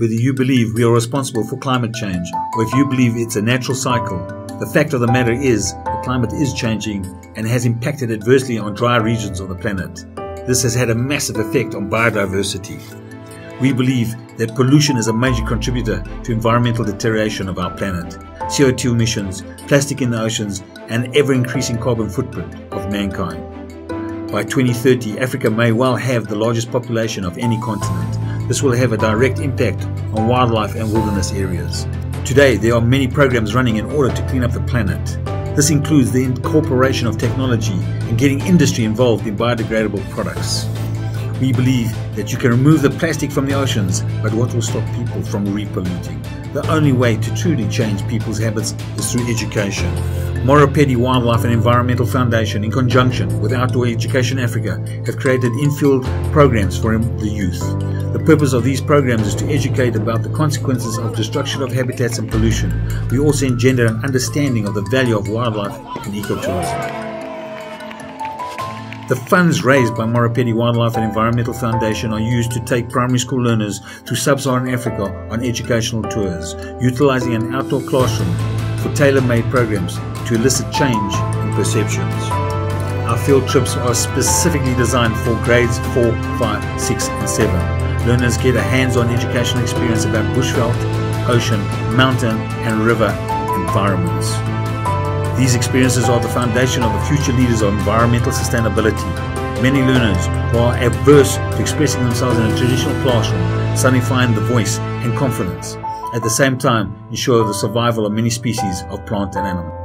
whether you believe we are responsible for climate change or if you believe it's a natural cycle, the fact of the matter is the climate is changing and has impacted adversely on dry regions of the planet. This has had a massive effect on biodiversity. We believe that pollution is a major contributor to environmental deterioration of our planet. CO2 emissions, plastic in the oceans, and ever increasing carbon footprint of mankind. By 2030, Africa may well have the largest population of any continent. This will have a direct impact on wildlife and wilderness areas. Today, there are many programs running in order to clean up the planet. This includes the incorporation of technology and getting industry involved in biodegradable products. We believe that you can remove the plastic from the oceans, but what will stop people from repolluting? The only way to truly change people's habits is through education. Morapedi Wildlife and Environmental Foundation, in conjunction with Outdoor Education Africa, have created in-field programs for the youth. The purpose of these programs is to educate about the consequences of destruction of habitats and pollution. We also engender an understanding of the value of wildlife and ecotourism. The funds raised by Morapedi Wildlife and Environmental Foundation are used to take primary school learners to sub-Saharan Africa on educational tours, utilizing an outdoor classroom for tailor-made programs to elicit change in perceptions. Our field trips are specifically designed for grades 4, 5, 6 and 7. Learners get a hands-on educational experience about bushveld, ocean, mountain and river environments. These experiences are the foundation of the future leaders of environmental sustainability. Many learners who are averse to expressing themselves in a traditional classroom suddenly find the voice and confidence. At the same time, ensure the survival of many species of plant and animal.